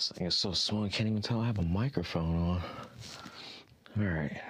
This thing is so small, I can't even tell I have a microphone on. All right,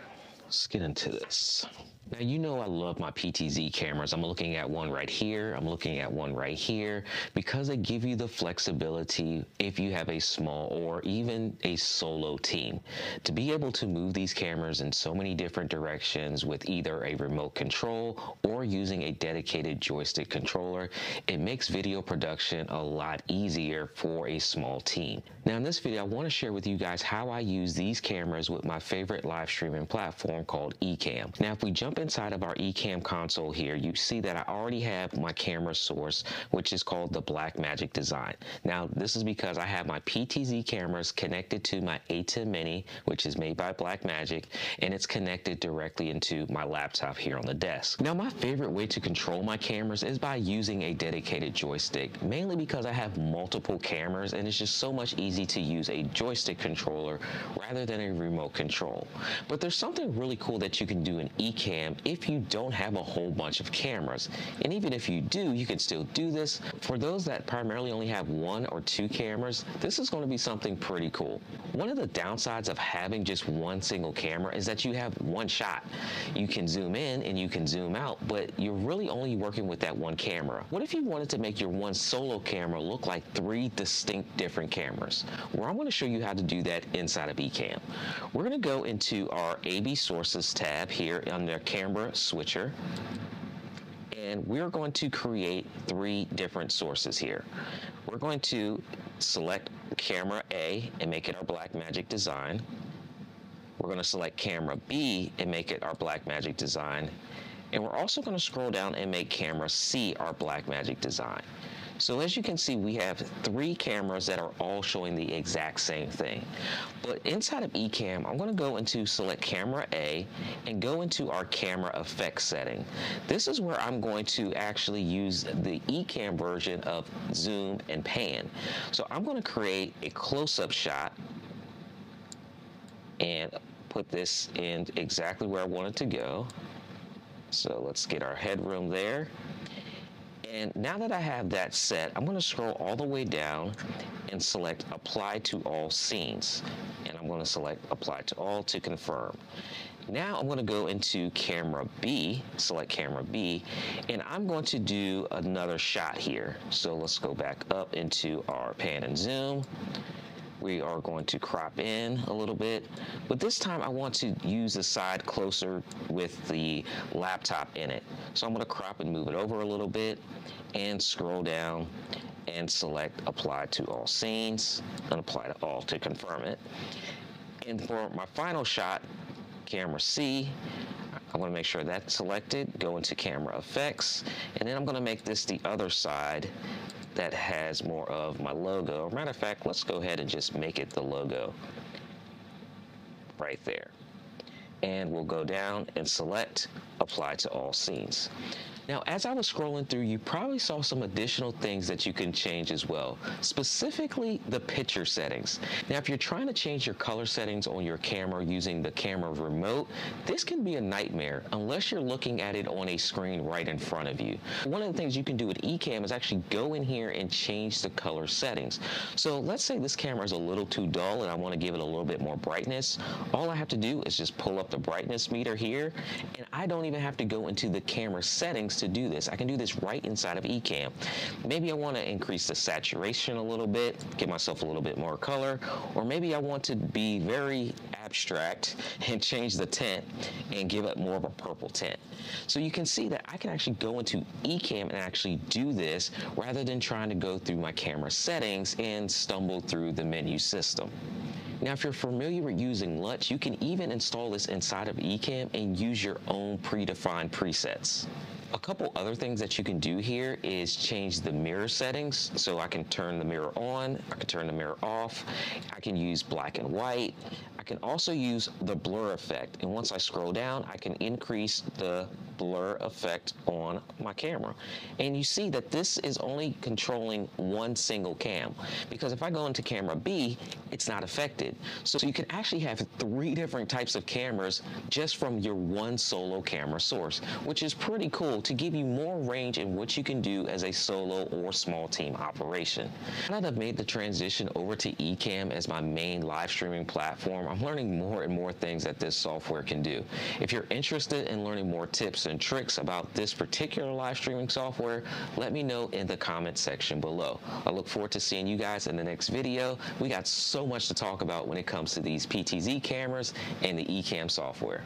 let's get into this. Now, you know I love my PTZ cameras. I'm looking at one right here. I'm looking at one right here because they give you the flexibility if you have a small or even a solo team to be able to move these cameras in so many different directions with either a remote control or using a dedicated joystick controller. It makes video production a lot easier for a small team. Now, in this video, I want to share with you guys how I use these cameras with my favorite live streaming platform called Ecamm. Now, if we jump inside of our Ecamm console here, you see that I already have my camera source, which is called the Blackmagic Design. Now, this is because I have my PTZ cameras connected to my ATEM Mini, which is made by Blackmagic, and it's connected directly into my laptop here on the desk. Now, my favorite way to control my cameras is by using a dedicated joystick, mainly because I have multiple cameras and it's just so much easy to use a joystick controller rather than a remote control. But there's something really cool that you can do in Ecamm if you don't have a whole bunch of cameras. And even if you do, you can still do this. For those that primarily only have one or two cameras, this is going to be something pretty cool. One of the downsides of having just one single camera is that you have one shot. You can zoom in and you can zoom out, but you're really only working with that one camera. What if you wanted to make your one solo camera look like three distinct different cameras? Well, I'm going to show you how to do that inside of Ecamm. We're going to go into our AB Sources tab here under Camera switcher and we're going to create three different sources here. We're going to select camera A and make it our Blackmagic design. We're going to select camera B and make it our Blackmagic design. And we're also going to scroll down and make camera C our Blackmagic design. So as you can see, we have three cameras that are all showing the exact same thing. But inside of Ecamm, I'm gonna go into select camera A and go into our camera effects setting. This is where I'm going to actually use the Ecamm version of zoom and pan. So I'm gonna create a close-up shot and put this in exactly where I want it to go. So let's get our headroom there. And now that I have that set, I'm going to scroll all the way down and select apply to all scenes. And I'm going to select apply to all to confirm. Now I'm going to go into camera B, select camera B, and I'm going to do another shot here. So let's go back up into our pan and zoom we are going to crop in a little bit, but this time I want to use the side closer with the laptop in it. So I'm gonna crop and move it over a little bit and scroll down and select apply to all scenes and apply to all to confirm it. And for my final shot, camera C, I want to make sure that's selected, go into camera effects, and then I'm going to make this the other side that has more of my logo. Matter of fact, let's go ahead and just make it the logo right there. And we'll go down and select apply to all scenes. Now, as I was scrolling through, you probably saw some additional things that you can change as well, specifically the picture settings. Now, if you're trying to change your color settings on your camera using the camera remote, this can be a nightmare unless you're looking at it on a screen right in front of you. One of the things you can do with Ecamm is actually go in here and change the color settings. So let's say this camera is a little too dull and I want to give it a little bit more brightness. All I have to do is just pull up the brightness meter here and I don't even have to go into the camera settings to do this. I can do this right inside of Ecamm. Maybe I want to increase the saturation a little bit, give myself a little bit more color, or maybe I want to be very abstract and change the tint and give it more of a purple tint. So you can see that I can actually go into Ecamm and actually do this rather than trying to go through my camera settings and stumble through the menu system. Now, if you're familiar with using LUT, you can even install this inside of Ecamm and use your own predefined presets. A couple other things that you can do here is change the mirror settings. So I can turn the mirror on, I can turn the mirror off, I can use black and white. I can also use the blur effect. And once I scroll down, I can increase the blur effect on my camera. And you see that this is only controlling one single cam. Because if I go into camera B, it's not affected. So, you can actually have three different types of cameras just from your one solo camera source, which is pretty cool to give you more range in what you can do as a solo or small team operation. Now that I've made the transition over to Ecamm as my main live streaming platform, I'm learning more and more things that this software can do. If you're interested in learning more tips and tricks about this particular live streaming software, let me know in the comment section below. I look forward to seeing you guys in the next video. We got so much to talk about when it comes to these PTZ cameras and the Ecamm software.